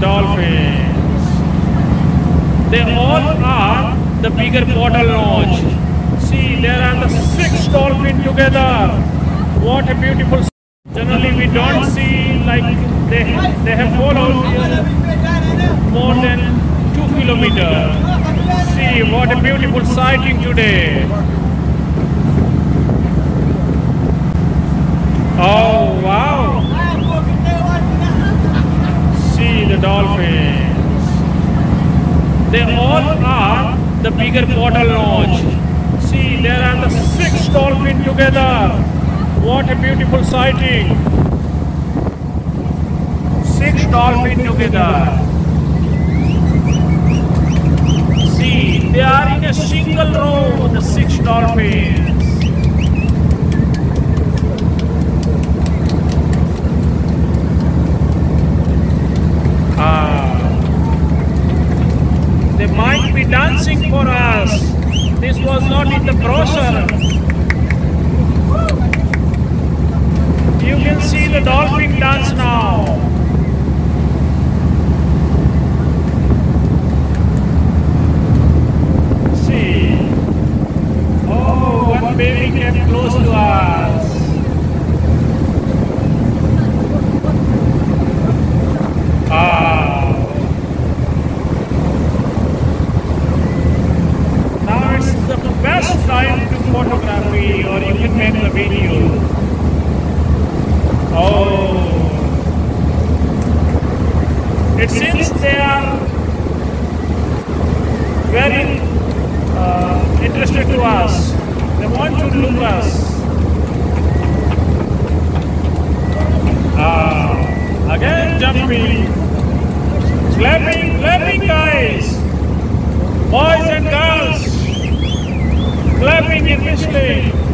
dolphins. They all are the bigger bottlenose. See, there are the six dolphins together. What a beautiful. Generally, we don't see like they they have followed more than two kilometers. See what a beautiful sighting today. Oh wow! See the dolphins. They all are the bigger bottlenose. See, there are the six dolphins together. What a beautiful sighting. Six dolphins together. See, they are in a single row, the six dolphins. Ah. They might be dancing for us. This was not in the brochure. You can see the dolphin dance now. See. Oh, one baby came close to us. Ah. Now it's the best time to photography or you can make video. Oh. It seems they are very uh, interested to us. They want to look us. Ah, again jumping, clapping, clapping guys, boys and girls, clapping and whistling.